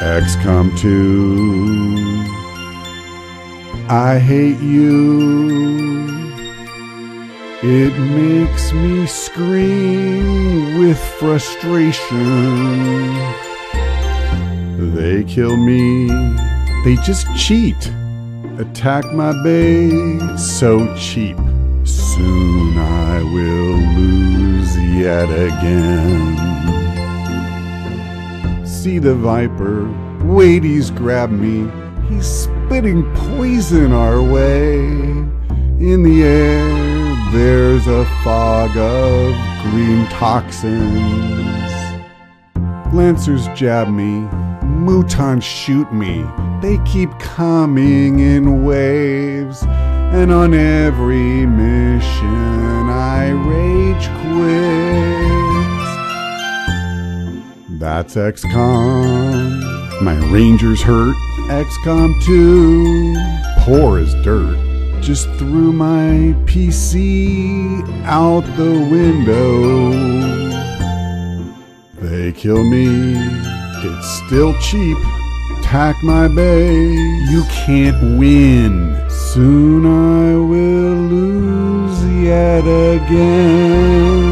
XCOM 2. I hate you. It makes me scream with frustration. They kill me. They just cheat. Attack my base so cheap. Soon I will lose yet again. See the viper. Wait, he's grabbed me. He's spitting poison our way. In the air, there's a fog of green toxins. Lancers jab me, mutons shoot me. They keep coming in waves, and on every mission I rage quit. That's XCOM. My Rangers hurt. XCOM 2. Poor as dirt. Just threw my PC out the window. They kill me. It's still cheap. Attack my base. You can't win. Soon I will lose yet again.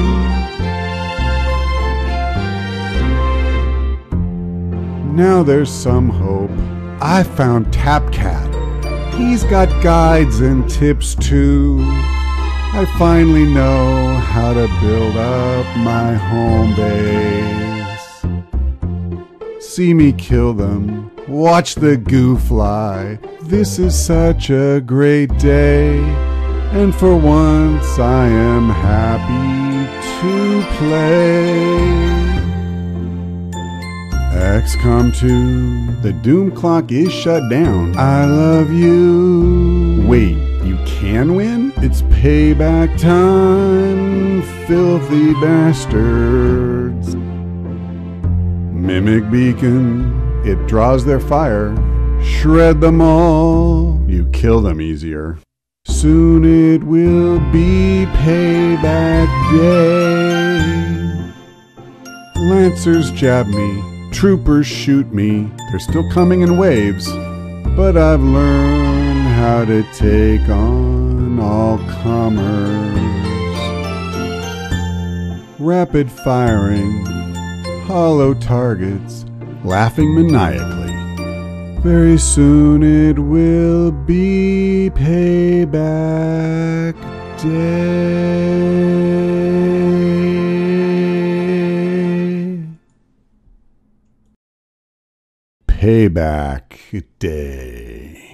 Now there's some hope. I found TapCat. He's got guides and tips too. I finally know how to build up my home base. See me kill them. Watch the goo fly. This is such a great day. And for once I am happy to play. XCOM 2, the Doom clock is shut down. I love you. Wait, you can win? It's payback time, filthy bastards. Mimic beacon, it draws their fire. Shred them all, you kill them easier. Soon it will be payback day. Lancers jab me, troopers shoot me. They're still coming in waves, but I've learned how to take on all comers. Rapid firing, hollow targets, laughing maniacally. Very soon it will be payback day. Payback Day.